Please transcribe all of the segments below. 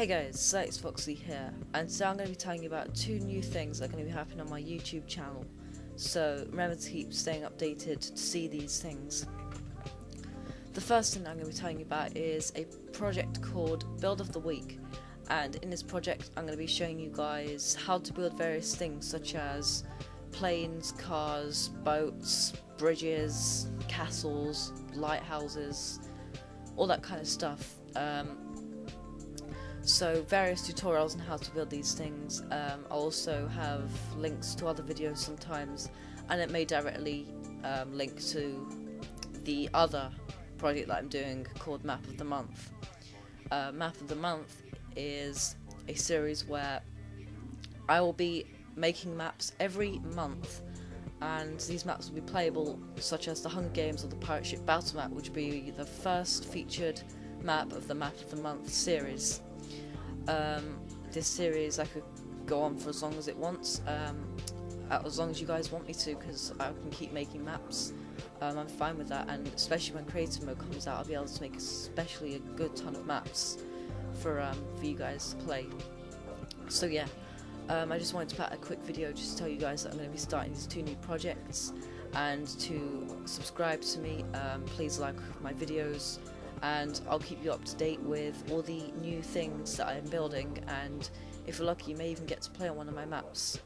Hey guys, it's Foxxy here, and today I'm going to be telling you about two new things that are going to be happening on my YouTube channel. So remember to keep staying updated to see these things. The first thing I'm going to be telling you about is a project called Build of the Week, and in this project I'm going to be showing you guys how to build various things such as planes, cars, boats, bridges, castles, lighthouses, all that kind of stuff. Um, so various tutorials on how to build these things. Um, I'll also have links to other videos sometimes, and it may directly um, link to the other project that I'm doing called Map of the Month. Uh, Map of the Month is a series where I will be making maps every month and these maps will be playable such as the Hunger Games or the Pirate Ship Battle Map which will be the first featured map of the Map of the Month series. Um, this series I could go on for as long as it wants, um, as long as you guys want me to because I can keep making maps. Um, I'm fine with that and especially when creative mode comes out I'll be able to make especially a good ton of maps for, um, for you guys to play. So yeah, um, I just wanted to put a quick video just to tell you guys that I'm going to be starting these two new projects and to subscribe to me, um, please like my videos and I'll keep you up to date with all the new things that I'm building and if you're lucky you may even get to play on one of my maps.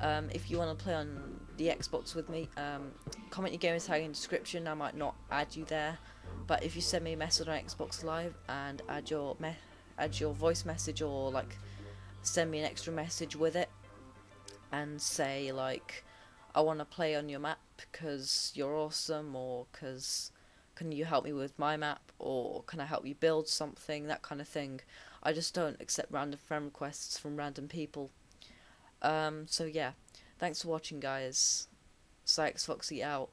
Um, if you want to play on the Xbox with me, um, comment your gamer tag in the description, I might not add you there but if you send me a message on Xbox Live and add your add your voice message or like send me an extra message with it and say like I want to play on your map because you're awesome or because can you help me with my map or can I help you build something that kind of thing. I just don't accept random friend requests from random people. Um, so yeah thanks for watching guys. Sly x Foxxy out